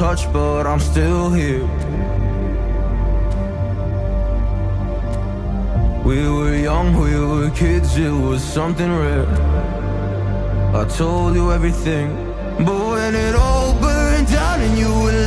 touch, but I'm still here. We were young, we were kids, it was something rare. I told you everything, but when it all burned down and you were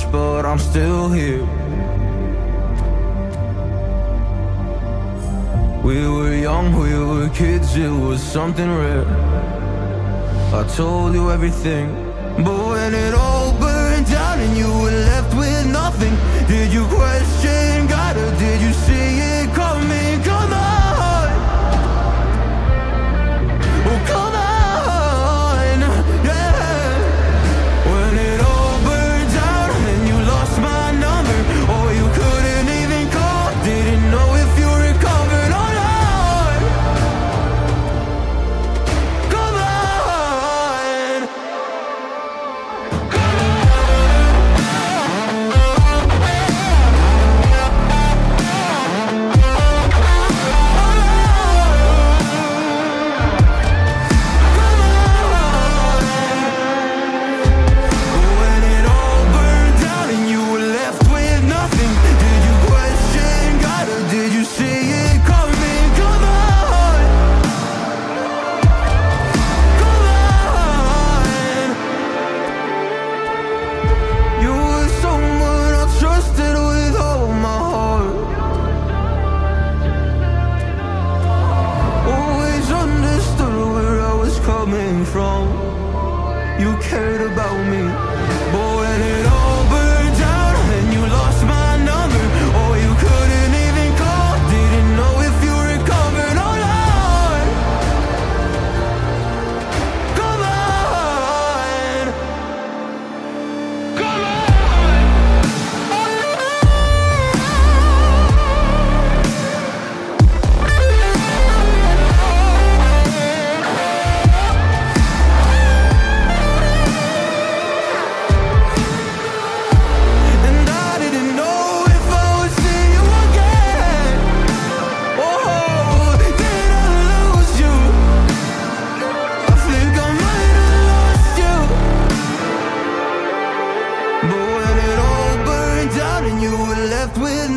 much, but I'm still here. We were young, we were kids, it was something rare. I told you everything, but when it all burned down and you were left with nothing, did you question?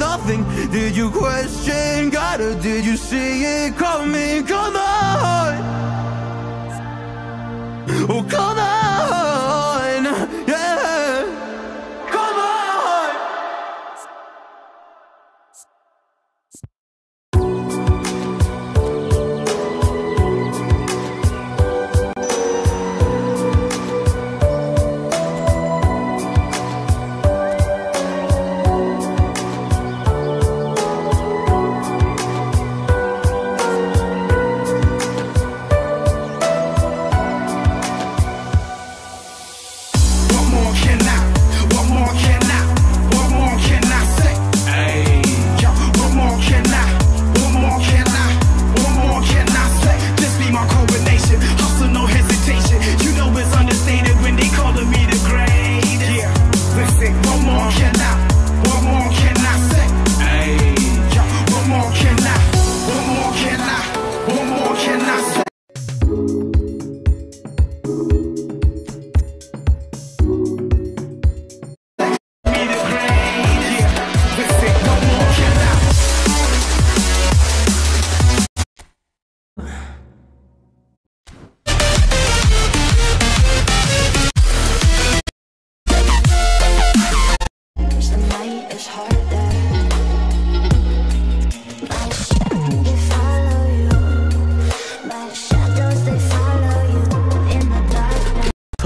nothing? Did you question God or did you see it coming? Come on! Oh, come on!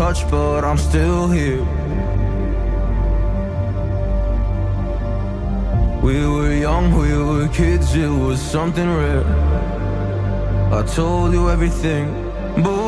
but I'm still here. We were young, we were kids, it was something rare. I told you everything, but